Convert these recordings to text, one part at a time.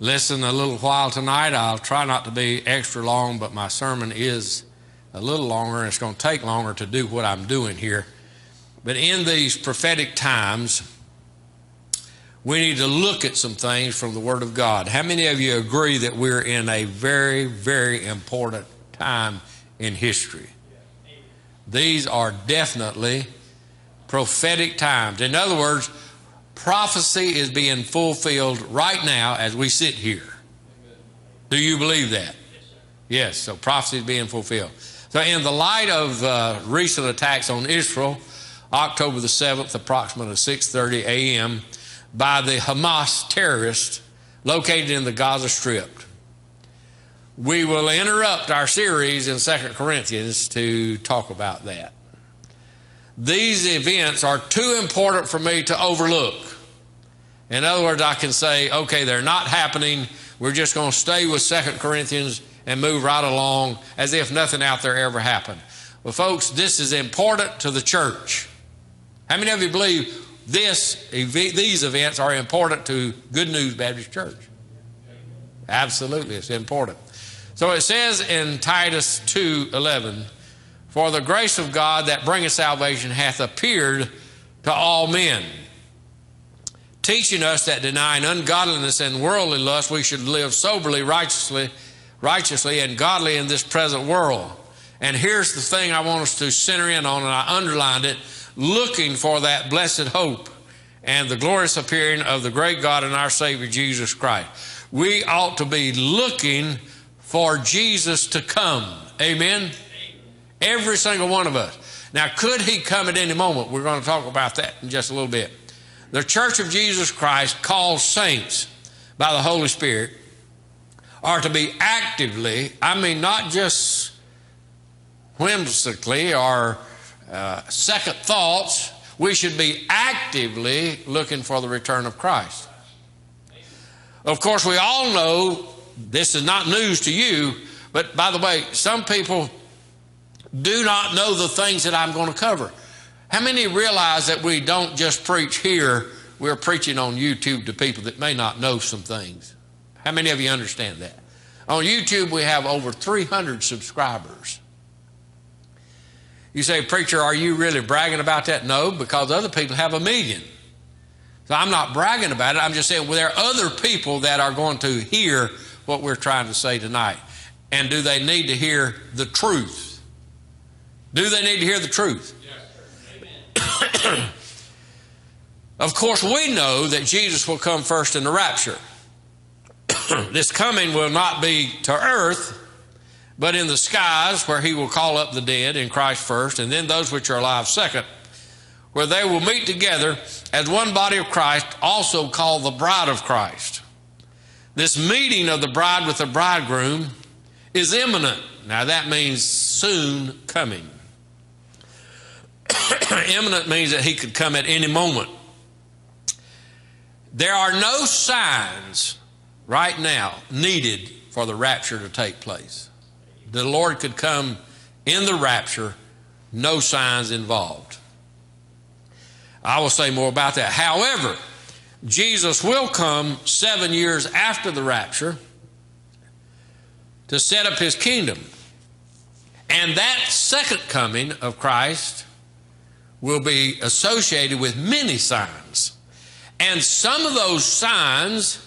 listen a little while tonight. I'll try not to be extra long, but my sermon is a little longer, and it's going to take longer to do what I'm doing here. But in these prophetic times, we need to look at some things from the Word of God. How many of you agree that we're in a very, very important time in history? These are definitely prophetic times. In other words, prophecy is being fulfilled right now as we sit here. Do you believe that? Yes, so prophecy is being fulfilled. So, in the light of uh, recent attacks on Israel, October the 7th, approximately 6:30 a.m., by the Hamas terrorists located in the Gaza Strip, we will interrupt our series in Second Corinthians to talk about that. These events are too important for me to overlook. In other words, I can say, okay, they're not happening. We're just going to stay with Second Corinthians and move right along as if nothing out there ever happened. Well, folks, this is important to the church. How many of you believe this, these events are important to Good News Baptist Church? Absolutely, it's important. So it says in Titus 2:11, "For the grace of God that bringeth salvation hath appeared to all men." Teaching us that denying ungodliness and worldly lust, we should live soberly, righteously, righteously, and godly in this present world. And here's the thing I want us to center in on, and I underlined it looking for that blessed hope and the glorious appearing of the great God and our Savior Jesus Christ. We ought to be looking for Jesus to come. Amen? Every single one of us. Now, could he come at any moment? We're going to talk about that in just a little bit. The Church of Jesus Christ, called saints by the Holy Spirit, are to be actively, I mean, not just whimsically or uh, second thoughts, we should be actively looking for the return of Christ. Of course, we all know this is not news to you, but by the way, some people do not know the things that I'm going to cover. How many realize that we don't just preach here, we're preaching on YouTube to people that may not know some things? How many of you understand that? On YouTube, we have over 300 subscribers. You say, Preacher, are you really bragging about that? No, because other people have a million. So I'm not bragging about it. I'm just saying well, there are other people that are going to hear what we're trying to say tonight. And do they need to hear the truth? Do they need to hear the truth? of course, we know that Jesus will come first in the rapture. this coming will not be to earth, but in the skies, where he will call up the dead in Christ first, and then those which are alive second, where they will meet together as one body of Christ, also called the bride of Christ. This meeting of the bride with the bridegroom is imminent. Now, that means soon coming. imminent means that he could come at any moment. There are no signs right now needed for the rapture to take place. The Lord could come in the rapture, no signs involved. I will say more about that. However, Jesus will come seven years after the rapture to set up his kingdom. And that second coming of Christ will be associated with many signs. And some of those signs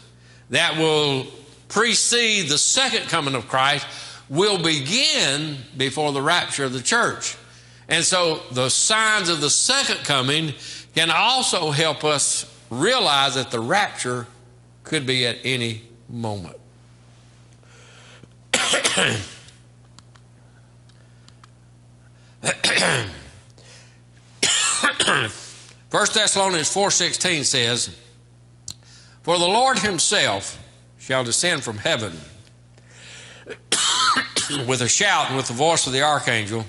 that will precede the second coming of Christ will begin before the rapture of the church. And so the signs of the second coming can also help us realize that the rapture could be at any moment. First Thessalonians 4:16 says, "For the Lord himself shall descend from heaven with a shout and with the voice of the archangel,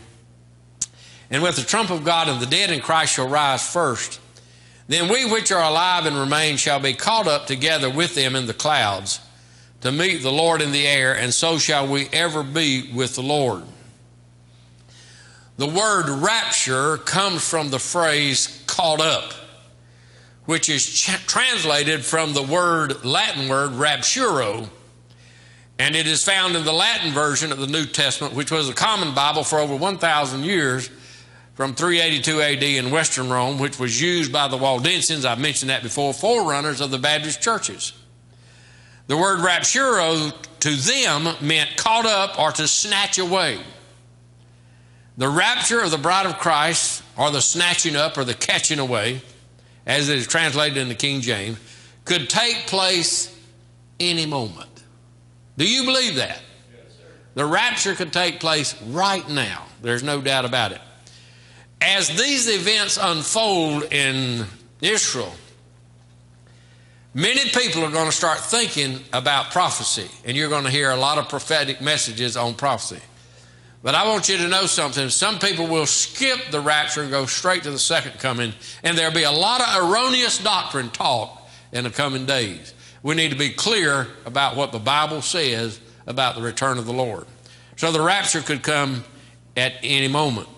and with the trump of God, and the dead in Christ shall rise first. Then we which are alive and remain shall be caught up together with them in the clouds to meet the Lord in the air, and so shall we ever be with the Lord." The word rapture comes from the phrase caught up, which is ch- translated from the word Latin word rapturo, and it is found in the Latin version of the New Testament, which was a common Bible for over 1,000 years from 382 AD in Western Rome, which was used by the Waldensians, I've mentioned that before, forerunners of the Baptist churches. The word rapturo to them meant caught up or to snatch away. The rapture of the bride of Christ, or the snatching up or the catching away, as it is translated in the King James, could take place any moment. Do you believe that? Yes, the rapture could take place right now. There's no doubt about it. As these events unfold in Israel, many people are going to start thinking about prophecy, and you're going to hear a lot of prophetic messages on prophecy. But I want you to know something. Some people will skip the rapture and go straight to the second coming, and there'll be a lot of erroneous doctrine taught in the coming days. We need to be clear about what the Bible says about the return of the Lord. So the rapture could come at any moment.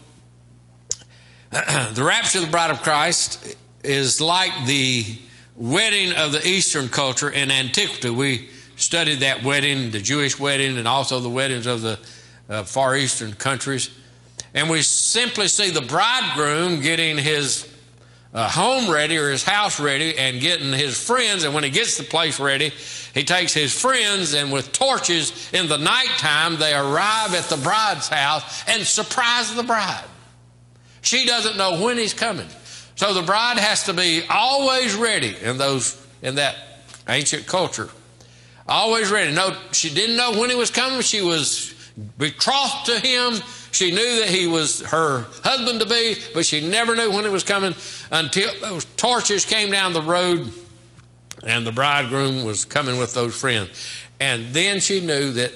the rapture of the bride of Christ is like the wedding of the Eastern culture in antiquity. We studied that wedding, the Jewish wedding, and also the weddings of the uh, Far Eastern countries. And we simply see the bridegroom getting his uh, home ready or his house ready and getting his friends. And when he gets the place ready, he takes his friends and with torches in the nighttime, they arrive at the bride's house and surprise the bride. She doesn't know when he's coming. So the bride has to be always ready in those in that ancient culture. Always ready. No, she didn't know when he was coming. She was betrothed to him. She knew that he was her husband to be, but she never knew when it was coming until those torches came down the road and the bridegroom was coming with those friends. And then she knew that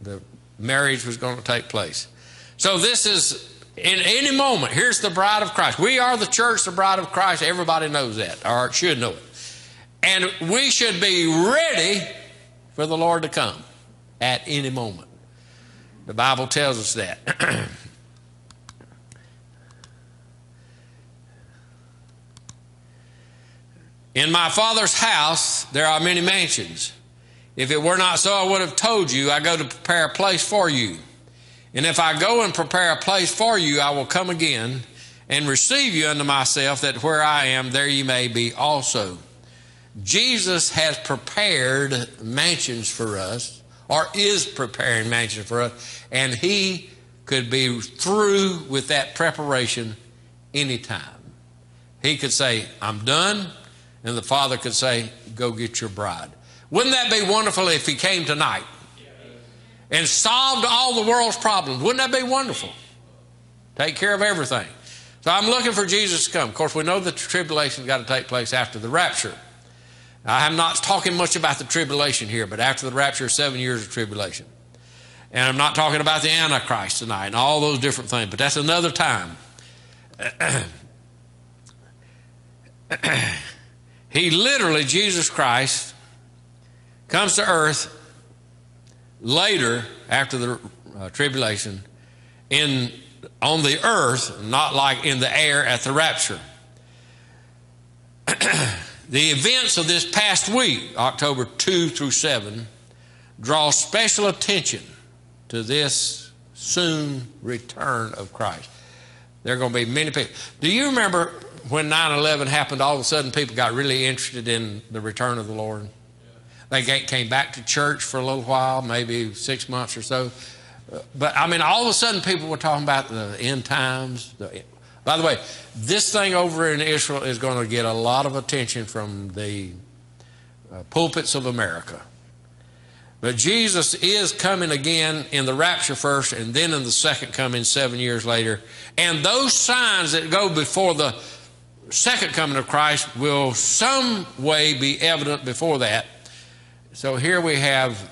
the marriage was going to take place. So this is in any moment. Here's the bride of Christ. We are the church, the bride of Christ. Everybody knows that, or should know it. And we should be ready for the Lord to come at any moment. The Bible tells us that. In my Father's house there are many mansions. If it were not so, I would have told you, I go to prepare a place for you. And if I go and prepare a place for you, I will come again and receive you unto myself, that where I am, there you may be also. Jesus has prepared mansions for us or is preparing mansions for us, and He could be through with that preparation anytime. He could say, I'm done, and the Father could say, Go get your bride. Wouldn't that be wonderful if He came tonight and solved all the world's problems? Wouldn't that be wonderful? Take care of everything. So I'm looking for Jesus to come. Of course, we know that the tribulation's got to take place after the rapture. I'm not talking much about the tribulation here, but after the rapture, seven years of tribulation. And I'm not talking about the Antichrist tonight and all those different things, but that's another time. he literally, Jesus Christ, comes to earth later after the uh, tribulation in on the earth, not like in the air at the rapture. The events of this past week, October 2 through 7, draw special attention to this soon return of Christ. There are going to be many people. Do you remember when 9 11 happened, all of a sudden people got really interested in the return of the Lord? They came back to church for a little while, maybe six months or so. But I mean, all of a sudden people were talking about the end times, the by the way, this thing over in Israel is going to get a lot of attention from the uh, pulpits of America. But Jesus is coming again in the rapture first and then in the second coming seven years later. And those signs that go before the second coming of Christ will some way be evident before that. So here we have,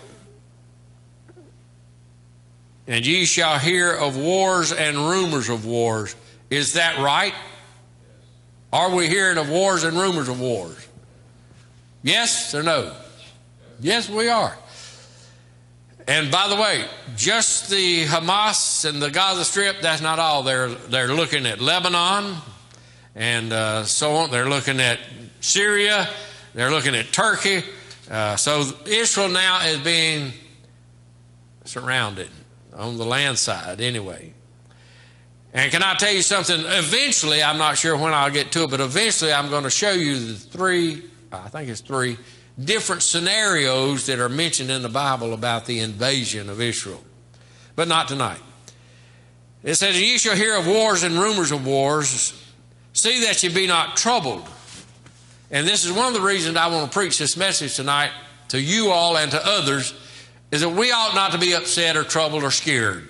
and ye shall hear of wars and rumors of wars. Is that right? Are we hearing of wars and rumors of wars? Yes or no? Yes, we are. And by the way, just the Hamas and the Gaza Strip, that's not all. They're, they're looking at Lebanon and uh, so on. They're looking at Syria, they're looking at Turkey. Uh, so Israel now is being surrounded on the land side, anyway. And can I tell you something? Eventually, I'm not sure when I'll get to it, but eventually I'm going to show you the three, I think it's three, different scenarios that are mentioned in the Bible about the invasion of Israel. But not tonight. It says, "You shall hear of wars and rumors of wars. See that you be not troubled. And this is one of the reasons I want to preach this message tonight to you all and to others is that we ought not to be upset or troubled or scared.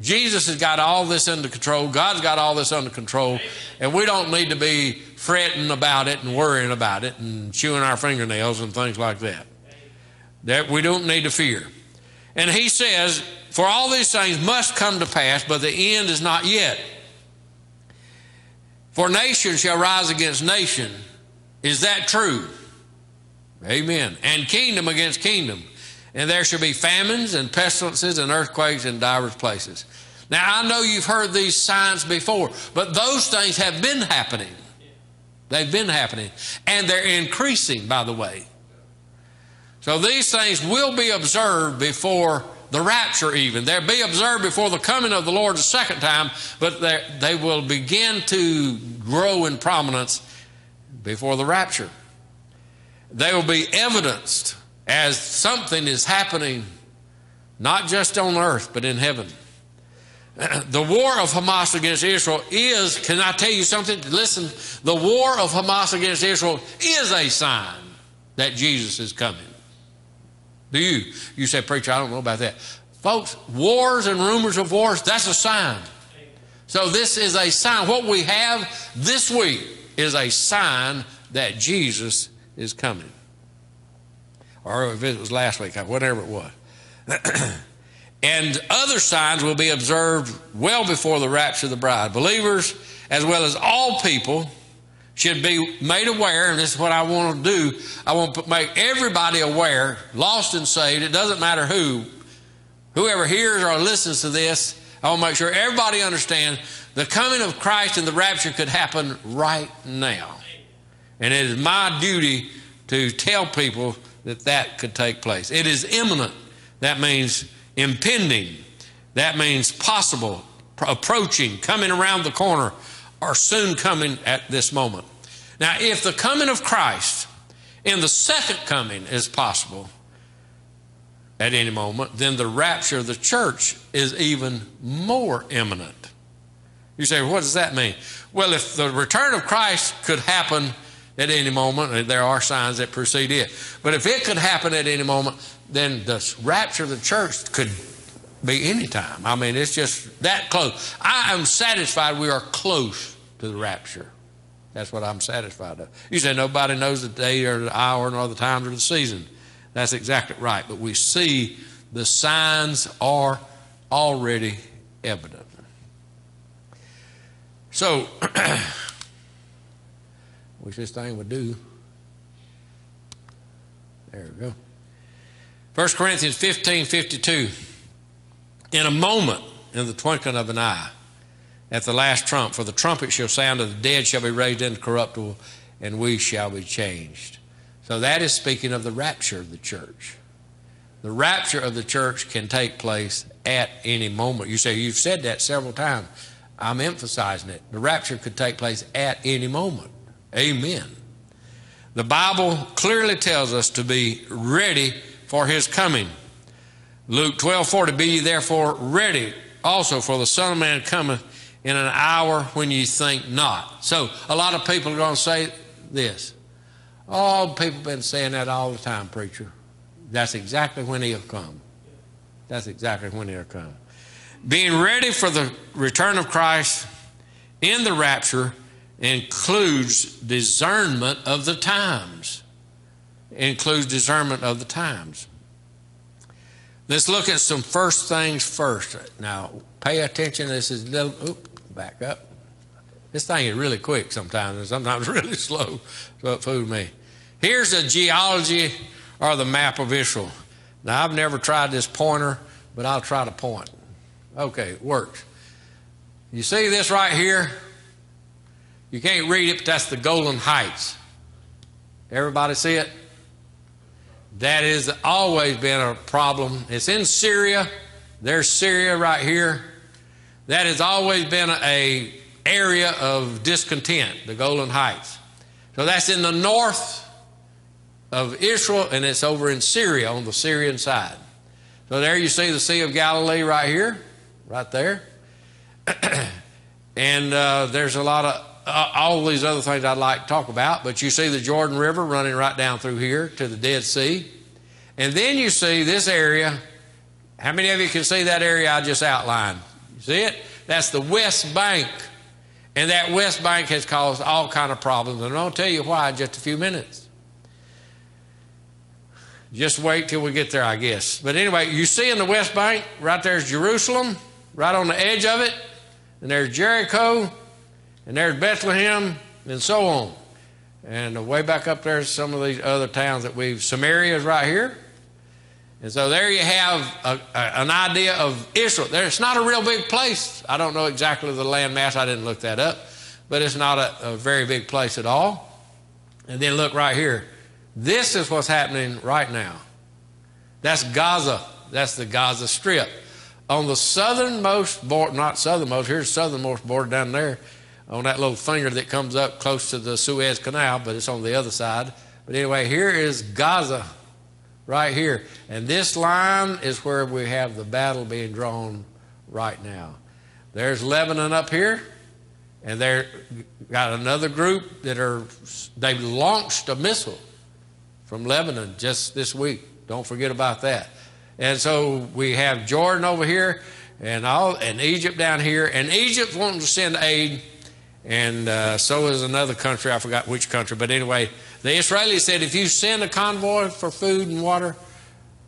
Jesus has got all this under control. God's got all this under control. And we don't need to be fretting about it and worrying about it and chewing our fingernails and things like that. That we don't need to fear. And he says, For all these things must come to pass, but the end is not yet. For nation shall rise against nation. Is that true? Amen. And kingdom against kingdom and there shall be famines and pestilences and earthquakes in divers places. Now, I know you've heard these signs before, but those things have been happening. They've been happening, and they're increasing, by the way. So these things will be observed before the rapture, even. They'll be observed before the coming of the Lord the second time, but they will begin to grow in prominence before the rapture. They will be evidenced as something is happening not just on earth, but in heaven. The war of Hamas against Israel is, can I tell you something? Listen, the war of Hamas against Israel is a sign that Jesus is coming. Do you? You say, Preacher, I don't know about that. Folks, wars and rumors of wars, that's a sign. So this is a sign. What we have this week is a sign that Jesus is coming or if it was last week, whatever it was. and other signs will be observed well before the rapture of the bride. Believers, as well as all people, should be made aware, and this is what I want to do. I want to make everybody aware, lost and saved, it doesn't matter who, whoever hears or listens to this, I want to make sure everybody understands the coming of Christ and the rapture could happen right now. And it is my duty to tell people that that could take place. It is imminent. That means impending. That means possible, approaching, coming around the corner, or soon coming at this moment. Now, if the coming of Christ in the second coming is possible at any moment, then the rapture of the church is even more imminent. You say, what does that mean? Well, if the return of Christ could happen at any moment. There are signs that precede it. But if it could happen at any moment, then the rapture of the church could be any time. I mean, it's just that close. I am satisfied we are close to the rapture. That's what I'm satisfied of. You say nobody knows the day or the hour nor the times or the season. That's exactly right. But we see the signs are already evident. So, which this thing would do. There we go. 1 Corinthians 15 52. In a moment, in the twinkling of an eye, at the last trump, for the trumpet shall sound, and the dead shall be raised incorruptible, and we shall be changed. So that is speaking of the rapture of the church. The rapture of the church can take place at any moment. You say, you've said that several times. I'm emphasizing it. The rapture could take place at any moment. Amen. The Bible clearly tells us to be ready for his coming. Luke 12 40, be ye therefore ready also, for the Son of Man cometh in an hour when ye think not. So, a lot of people are going to say this. Oh, people have been saying that all the time, preacher. That's exactly when he'll come. That's exactly when he'll come. Being ready for the return of Christ in the rapture includes discernment of the times. Includes discernment of the times. Let's look at some first things first. Now, pay attention. This is little. Oop, back up. This thing is really quick sometimes, and sometimes really slow. So it fooled me. Here's the geology or the map of Israel. Now, I've never tried this pointer, but I'll try to point. Okay, it works. You see this right here? You can't read it, but that's the Golan Heights. Everybody see it? That has always been a problem. It's in Syria. There's Syria right here. That has always been a area of discontent, the Golan Heights. So that's in the north of Israel, and it's over in Syria on the Syrian side. So there you see the Sea of Galilee right here, right there. and uh, there's a lot of uh, all these other things I'd like to talk about, but you see the Jordan River running right down through here to the Dead Sea. And then you see this area. How many of you can see that area I just outlined? You see it? That's the West Bank. And that West Bank has caused all kind of problems. And I'll tell you why in just a few minutes. Just wait till we get there, I guess. But anyway, you see in the West Bank, right there's Jerusalem, right on the edge of it, and there's Jericho, and there's Bethlehem, and so on. And way back up there, some of these other towns that we've, Samaria is right here. And so there you have a, a, an idea of Israel. There, it's not a real big place. I don't know exactly the land mass. I didn't look that up. But it's not a, a very big place at all. And then look right here. This is what's happening right now. That's Gaza. That's the Gaza Strip. On the southernmost border, not southernmost, here's southernmost border down there, on that little finger that comes up close to the Suez Canal, but it's on the other side. But anyway, here is Gaza right here. And this line is where we have the battle being drawn right now. There's Lebanon up here, and they're got another group that are they've launched a missile from Lebanon just this week. Don't forget about that. And so we have Jordan over here and all and Egypt down here, and Egypt wanting to send aid and uh, so is another country. I forgot which country, but anyway, the Israelis said, if you send a convoy for food and water,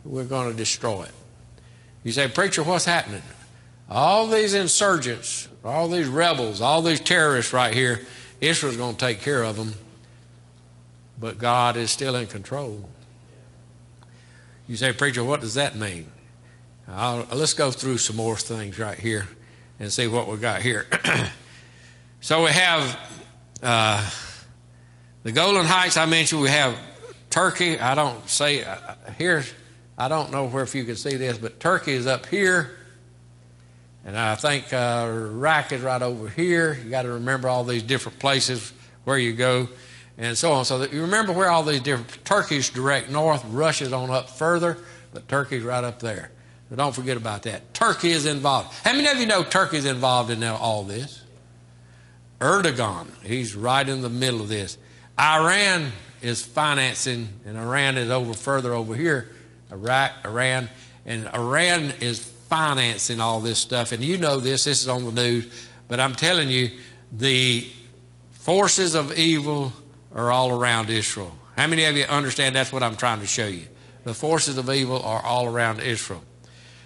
we're going to destroy it. You say, preacher, what's happening? All these insurgents, all these rebels, all these terrorists right here, Israel's going to take care of them, but God is still in control. You say, preacher, what does that mean? I'll, let's go through some more things right here and see what we got here. So we have uh, the Golan Heights. I mentioned we have Turkey. I don't say uh, here. I don't know where if you can see this, but Turkey is up here, and I think uh, Iraq is right over here. You got to remember all these different places where you go, and so on. So that you remember where all these different. Turkey's direct north. Russia's on up further, but Turkey's right up there. So don't forget about that. Turkey is involved. How many of you know Turkey's involved in all this? Erdogan, he's right in the middle of this. Iran is financing, and Iran is over further over here, Iraq, Iran, and Iran is financing all this stuff. And you know this, this is on the news, but I'm telling you, the forces of evil are all around Israel. How many of you understand that's what I'm trying to show you? The forces of evil are all around Israel.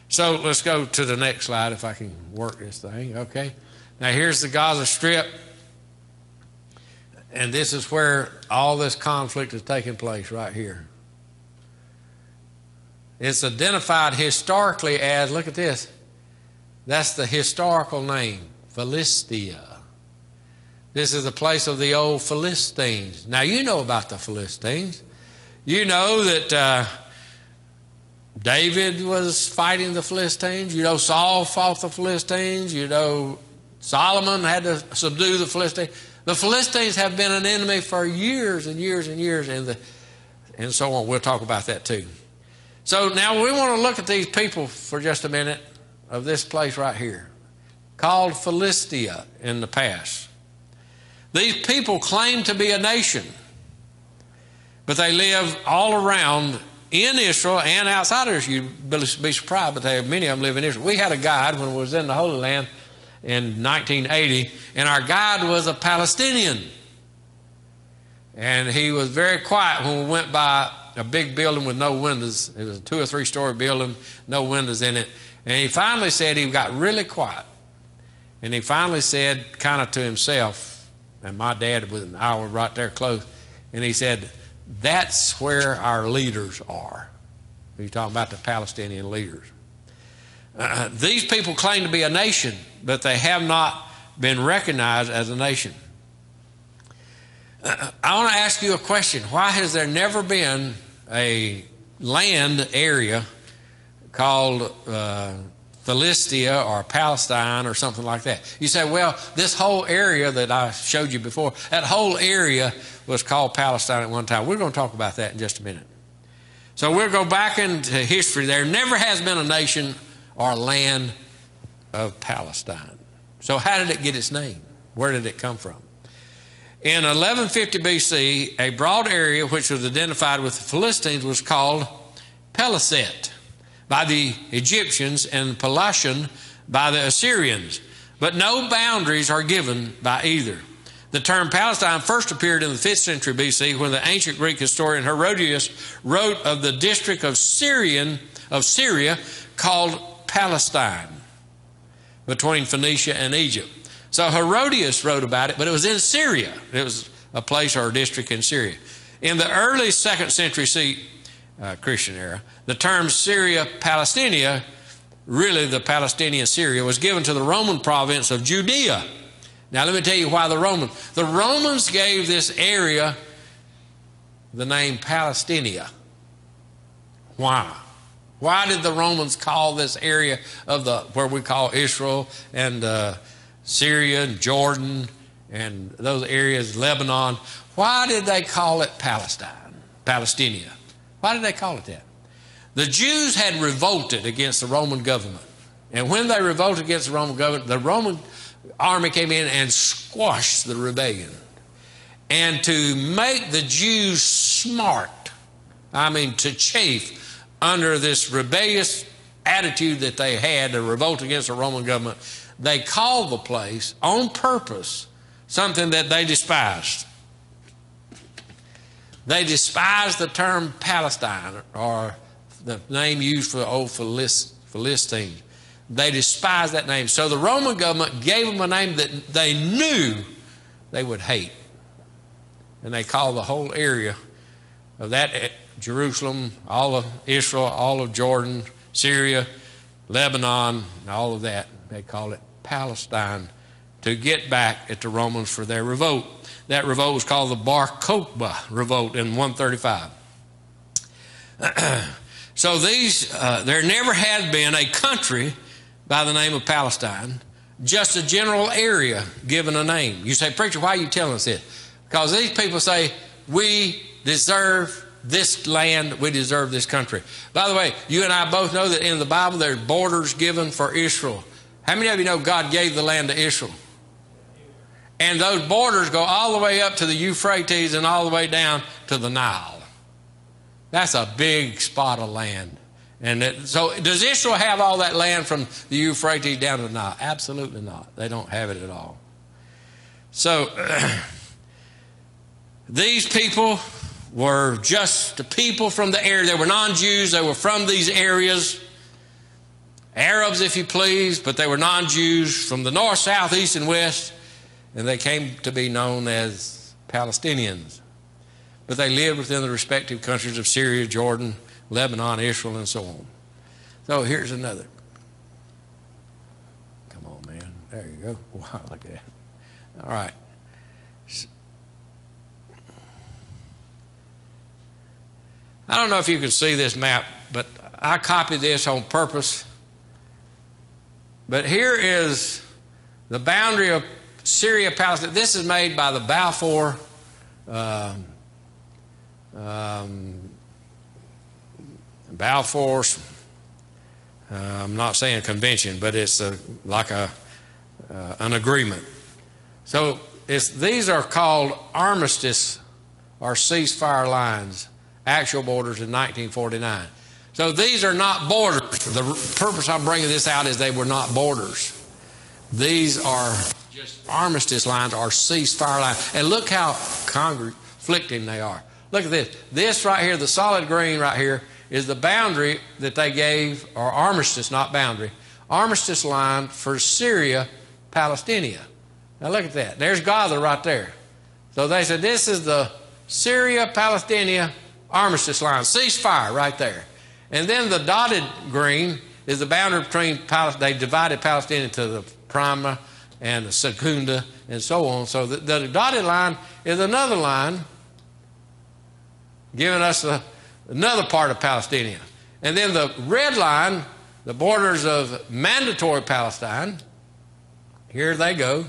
So let's go to the next slide if I can work this thing, okay? Now here's the Gaza Strip. And this is where all this conflict is taking place, right here. It's identified historically as, look at this, that's the historical name, Philistia. This is the place of the old Philistines. Now, you know about the Philistines. You know that uh, David was fighting the Philistines. You know Saul fought the Philistines. You know Solomon had to subdue the Philistines. The Philistines have been an enemy for years and years and years, and, the, and so on. We'll talk about that too. So now we want to look at these people for just a minute of this place right here, called Philistia in the past. These people claim to be a nation, but they live all around in Israel and outside of Israel. You'd be surprised, but they have, many of them live in Israel. We had a guide when we was in the Holy Land in 1980, and our guide was a Palestinian. And he was very quiet when we went by a big building with no windows. It was a two or three story building, no windows in it. And he finally said he got really quiet. And he finally said, kind of to himself, and my dad was an hour right there close, and he said, That's where our leaders are. He's talking about the Palestinian leaders. Uh, these people claim to be a nation, but they have not been recognized as a nation. I want to ask you a question. Why has there never been a land area called uh, Philistia or Palestine or something like that? You say, well, this whole area that I showed you before, that whole area was called Palestine at one time. We're going to talk about that in just a minute. So we'll go back into history. There never has been a nation or land of Palestine. So, how did it get its name? Where did it come from? In 1150 BC, a broad area which was identified with the Philistines was called Peleset by the Egyptians and Pelashan by the Assyrians, but no boundaries are given by either. The term Palestine first appeared in the 5th century BC when the ancient Greek historian Herodotus wrote of the district of Syrian of Syria called Palestine between Phoenicia and Egypt. So Herodotus wrote about it, but it was in Syria. It was a place or a district in Syria. In the early second century C, uh, Christian era, the term Syria Palestinia, really the Palestinian Syria, was given to the Roman province of Judea. Now let me tell you why the Romans. The Romans gave this area the name Palestinia. Why? Why did the Romans call this area of the where we call Israel and uh, Syria and Jordan and those areas, Lebanon. Why did they call it Palestine, Palestinia? Why did they call it that? The Jews had revolted against the Roman government. And when they revolted against the Roman government, the Roman army came in and squashed the rebellion. And to make the Jews smart, I mean, to chafe under this rebellious attitude that they had to revolt against the Roman government, they called the place on purpose something that they despised. They despised the term Palestine or the name used for the old Philistines. They despised that name. So the Roman government gave them a name that they knew they would hate. And they called the whole area of that eh, Jerusalem, all of Israel, all of Jordan, Syria, Lebanon, all of that. They call it Palestine to get back at the Romans for their revolt. That revolt was called the Bar Kokhba revolt in 135. so these, uh, there never had been a country by the name of Palestine, just a general area given a name. You say, Preacher, why are you telling us this? Because these people say, we deserve this land, we deserve this country. By the way, you and I both know that in the Bible there's borders given for Israel. How many of you know God gave the land to Israel? And those borders go all the way up to the Euphrates and all the way down to the Nile. That's a big spot of land. And it, so, does Israel have all that land from the Euphrates down to the Nile? Absolutely not. They don't have it at all. So, these people were just the people from the area. They were non Jews, they were from these areas. Arabs, if you please, but they were non Jews from the north, south, east, and west, and they came to be known as Palestinians. But they lived within the respective countries of Syria, Jordan, Lebanon, Israel, and so on. So here's another. Come on, man. There you go. Wow, look at that. All right. I don't know if you can see this map, but I copied this on purpose but here is the boundary of Syria Palestine. This is made by the Balfour. Um, um, Balfour's, uh, I'm not saying convention, but it's a, like a, uh, an agreement. So these are called armistice or ceasefire lines, actual borders in 1949. So these are not borders. The purpose I'm bringing this out is they were not borders. These are just armistice lines or ceasefire lines. And look how conflicting they are. Look at this. This right here, the solid green right here, is the boundary that they gave, or armistice, not boundary, armistice line for Syria, Palestinia. Now look at that. There's Gaza right there. So they said this is the Syria, Palestinia armistice line, ceasefire right there. And then the dotted green is the boundary between Palestine. They divided Palestine into the prima, and the Secunda and so on. So the, the dotted line is another line giving us a, another part of Palestine. And then the red line, the borders of mandatory Palestine, here they go,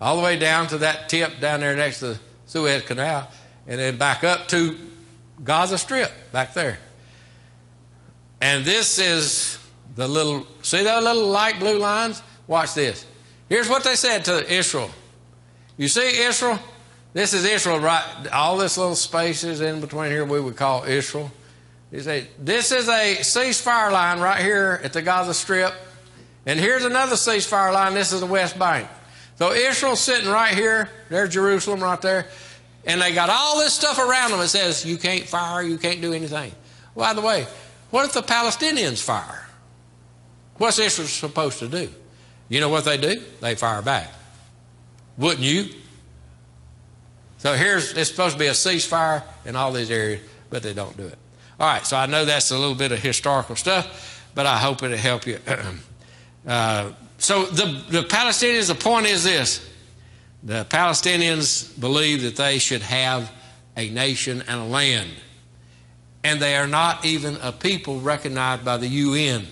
all the way down to that tip down there next to the Suez Canal, and then back up to Gaza Strip back there. And this is the little, see those little light blue lines? Watch this. Here's what they said to Israel. You see Israel? This is Israel, right? All this little spaces in between here we would call Israel. You say, this is a ceasefire line right here at the Gaza Strip. And here's another ceasefire line. This is the West Bank. So Israel's sitting right here. There's Jerusalem right there. And they got all this stuff around them that says, you can't fire, you can't do anything. By the way, what if the Palestinians fire? What's Israel supposed to do? You know what they do? They fire back. Wouldn't you? So here's, it's supposed to be a ceasefire in all these areas, but they don't do it. All right, so I know that's a little bit of historical stuff, but I hope it'll help you. uh, so the, the Palestinians, the point is this the Palestinians believe that they should have a nation and a land. And they are not even a people recognized by the UN.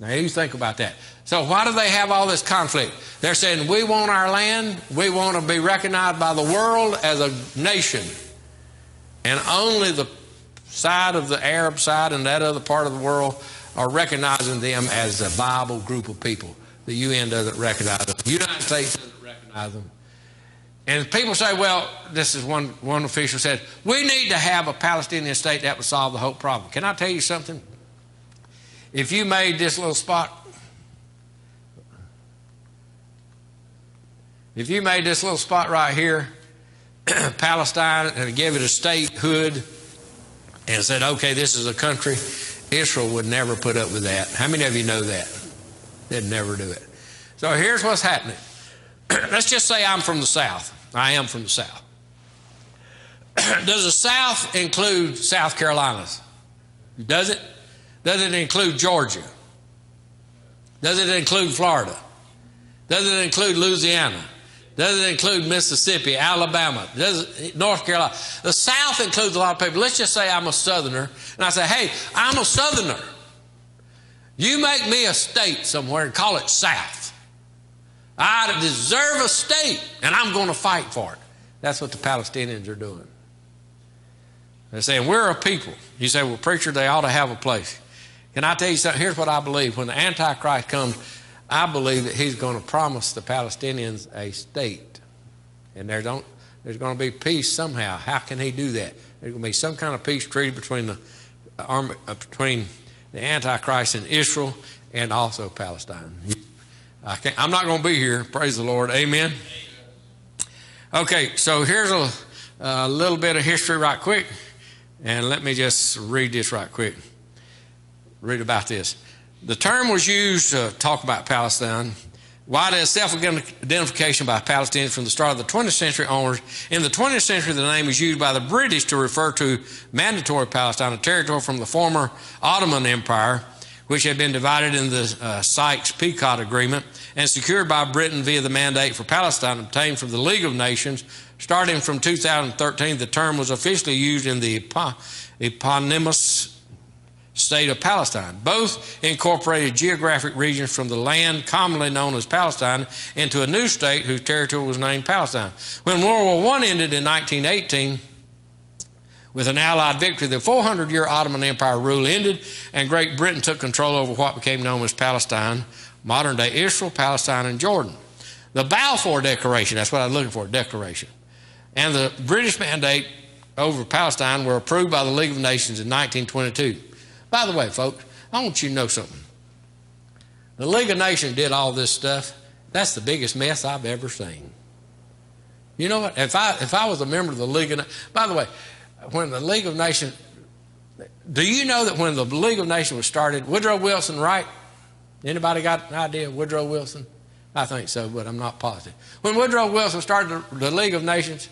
Now, you think about that. So, why do they have all this conflict? They're saying, we want our land, we want to be recognized by the world as a nation. And only the side of the Arab side and that other part of the world are recognizing them as a viable group of people. The UN doesn't recognize them. The United States them. And people say, well, this is one, one official said, we need to have a Palestinian state that would solve the whole problem. Can I tell you something? If you made this little spot, if you made this little spot right here, Palestine, and gave it a statehood, and said, okay, this is a country, Israel would never put up with that. How many of you know that? They'd never do it. So here's what's happening. Let's just say I'm from the South. I am from the South. Does the South include South Carolinas? Does it? Does it include Georgia? Does it include Florida? Does it include Louisiana? Does it include Mississippi, Alabama, does it, North Carolina? The South includes a lot of people. Let's just say I'm a Southerner, and I say, hey, I'm a Southerner. You make me a state somewhere and call it South. I deserve a state, and I'm going to fight for it. That's what the Palestinians are doing. They're saying, We're a people. You say, Well, preacher, they ought to have a place. Can I tell you something? Here's what I believe. When the Antichrist comes, I believe that he's going to promise the Palestinians a state. And there's, there's going to be peace somehow. How can he do that? There's going to be some kind of peace treaty between the uh, between the Antichrist and Israel and also Palestine. I can't, I'm not going to be here. Praise the Lord. Amen. Okay, so here's a, a little bit of history right quick. And let me just read this right quick. Read about this. The term was used to talk about Palestine. Wide as self identification by Palestinians from the start of the 20th century onwards. In the 20th century, the name was used by the British to refer to mandatory Palestine, a territory from the former Ottoman Empire, which had been divided in the uh, Sykes-Picot Agreement and secured by Britain via the mandate for Palestine obtained from the League of Nations. Starting from 2013, the term was officially used in the eponymous state of Palestine. Both incorporated geographic regions from the land commonly known as Palestine into a new state whose territory was named Palestine. When World War I ended in 1918, with an Allied victory, the 400 year Ottoman Empire rule ended, and Great Britain took control over what became known as Palestine, modern day Israel, Palestine, and Jordan. The Balfour Declaration, that's what I was looking for, declaration, and the British mandate over Palestine were approved by the League of Nations in 1922. By the way, folks, I want you to know something. The League of Nations did all this stuff. That's the biggest mess I've ever seen. You know what? If I if I was a member of the League of Nations, by the way, when the League of Nations do you know that when the League of Nations was started, Woodrow Wilson, right? Anybody got an idea of Woodrow Wilson? I think so, but I'm not positive. When Woodrow Wilson started the, League of Nations,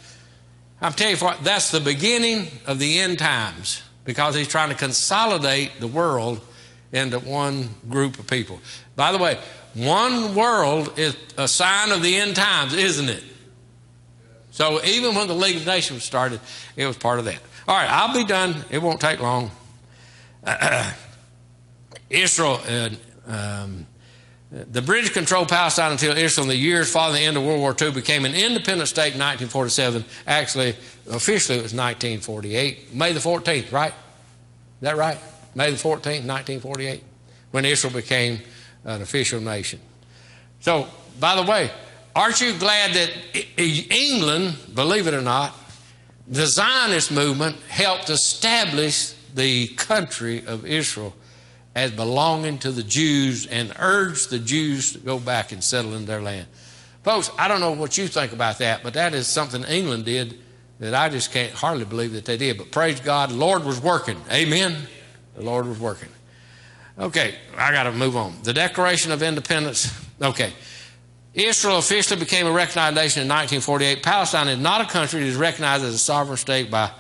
I'm telling you what, that's the beginning of the end times because he's trying to consolidate the world into one group of people. By the way, one world is a sign of the end times, isn't it? So even when the League of Nations started, it was part of that. All right, I'll be done. It won't take long. Israel, uh, um, the British controlled Palestine until Israel, in the years following the end of World War II, became an independent state in 1947. Actually, officially, it was 1948. May the 14th, right? Is that right? May the 14th, 1948, when Israel became an official nation. So, by the way, aren't you glad that England, believe it or not, the Zionist movement helped establish the country of Israel as belonging to the Jews and urged the Jews to go back and settle in their land. Folks, I don't know what you think about that, but that is something England did that I just can't hardly believe that they did. But praise God, the Lord was working. Amen. The Lord was working. Okay, I got to move on. The Declaration of Independence. Okay. Israel officially became a recognized nation in 1948. Palestine is not a country. It is recognized as a sovereign state by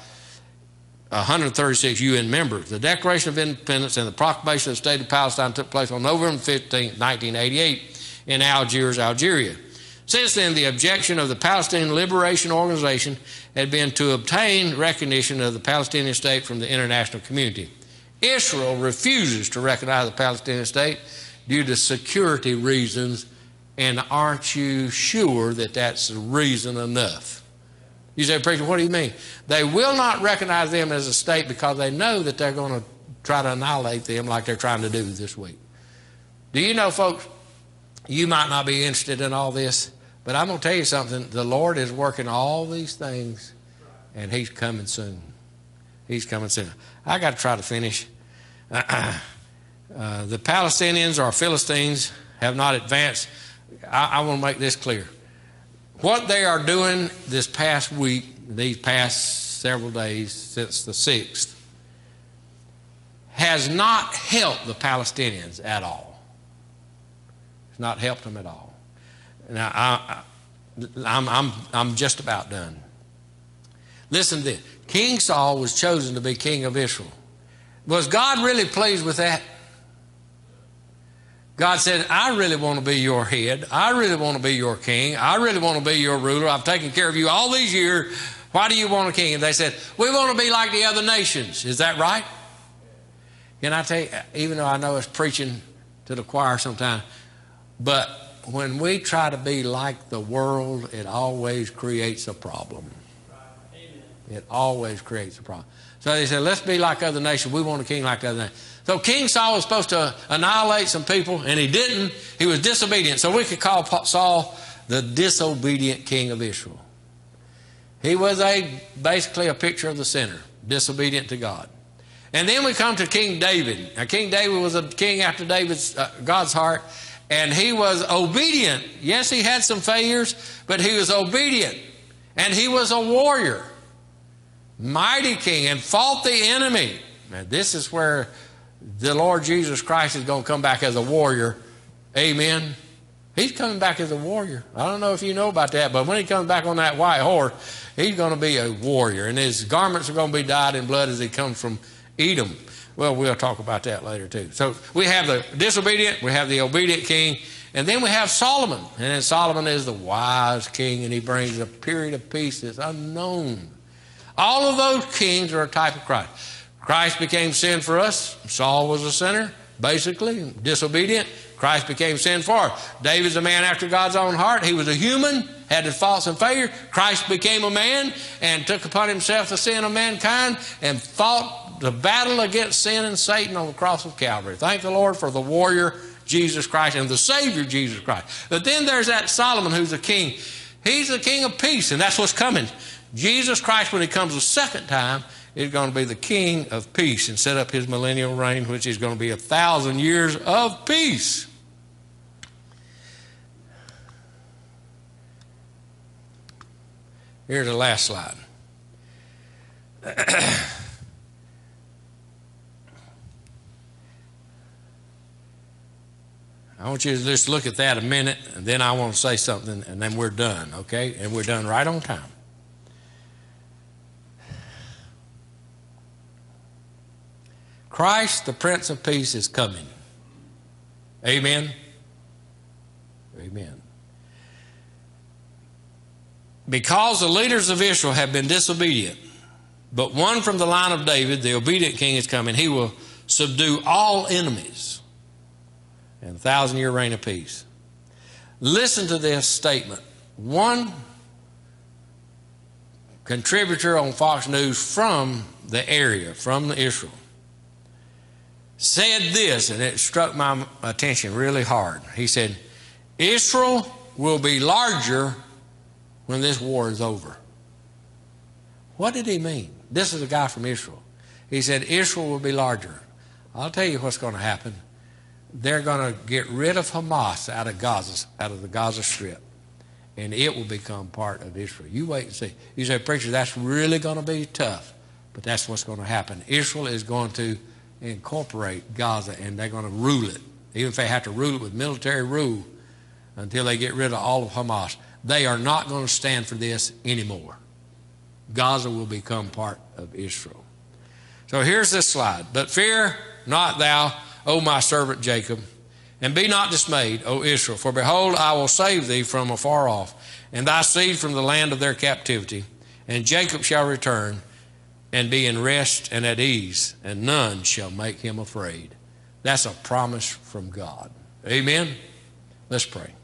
136 UN members. The Declaration of Independence and the proclamation of the State of Palestine took place on November 15, 1988, in Algiers, Algeria. Since then, the objection of the Palestinian Liberation Organization had been to obtain recognition of the Palestinian state from the international community. Israel refuses to recognize the Palestinian state due to security reasons, and aren't you sure that that's reason enough? You say, Preacher, what do you mean? They will not recognize them as a state because they know that they're going to try to annihilate them like they're trying to do this week. Do you know, folks, you might not be interested in all this, but I'm going to tell you something. The Lord is working all these things, and He's coming soon. He's coming soon. I got to try to finish. Uh, uh, the Palestinians or Philistines have not advanced. I, I want to make this clear. What they are doing this past week, these past several days since the 6th, has not helped the Palestinians at all. It's not helped them at all. Now, I, I'm, I'm, I'm just about done. Listen to this King Saul was chosen to be king of Israel. Was God really pleased with that? God said, I really want to be your head. I really want to be your king. I really want to be your ruler. I've taken care of you all these years. Why do you want a king? And they said, We want to be like the other nations. Is that right? Can I tell you, even though I know it's preaching to the choir sometimes, but when we try to be like the world, it always creates a problem. It always creates a problem. So they said, let's be like other nations. We want a king like the other nations. So King Saul was supposed to annihilate some people, and he didn't. He was disobedient. So we could call Saul the disobedient king of Israel. He was a basically a picture of the sinner, disobedient to God. And then we come to King David. Now, King David was a king after David's uh, God's heart, and he was obedient. Yes, he had some failures, but he was obedient, and he was a warrior, mighty king, and fought the enemy. Now, this is where the Lord Jesus Christ is going to come back as a warrior. Amen. He's coming back as a warrior. I don't know if you know about that, but when he comes back on that white horse, he's going to be a warrior. And his garments are going to be dyed in blood as he comes from Edom. Well, we'll talk about that later too. So we have the disobedient, we have the obedient king, and then we have Solomon. And Solomon is the wise king, and he brings a period of peace that's unknown. All of those kings are a type of Christ. Christ became sin for us. Saul was a sinner, basically, disobedient. Christ became sin for us. David's a man after God's own heart. He was a human, had his faults and failure. Christ became a man and took upon himself the sin of mankind and fought the battle against sin and Satan on the cross of Calvary. Thank the Lord for the warrior Jesus Christ and the Savior Jesus Christ. But then there's that Solomon who's a king. He's the king of peace, and that's what's coming. Jesus Christ, when he comes the second time, is going to be the king of peace and set up his millennial reign, which is going to be a thousand years of peace. Here's the last slide. I want you to just look at that a minute, and then I want to say something, and then we're done, okay? And we're done right on time. Christ, the Prince of Peace, is coming. Amen. Amen. Because the leaders of Israel have been disobedient, but one from the line of David, the obedient king, is coming. He will subdue all enemies and a thousand year reign of peace. Listen to this statement. One contributor on Fox News from the area, from the Israel, said this, and it struck my attention really hard. He said, Israel will be larger when this war is over. What did he mean? This is a guy from Israel. He said, Israel will be larger. I'll tell you what's going to happen. They're going to get rid of Hamas out of Gaza, out of the Gaza Strip, and it will become part of Israel. You wait and see. You say, preacher, that's really going to be tough, but that's what's going to happen. Israel is going to incorporate Gaza, and they're going to rule it, even if they have to rule it with military rule until they get rid of all of Hamas. They are not going to stand for this anymore. Gaza will become part of Israel. So here's this slide. But fear not thou, O my servant Jacob, and be not dismayed, O Israel, for behold, I will save thee from afar off, and thy seed from the land of their captivity. And Jacob shall return and be in rest and at ease, and none shall make him afraid. That's a promise from God. Amen. Let's pray.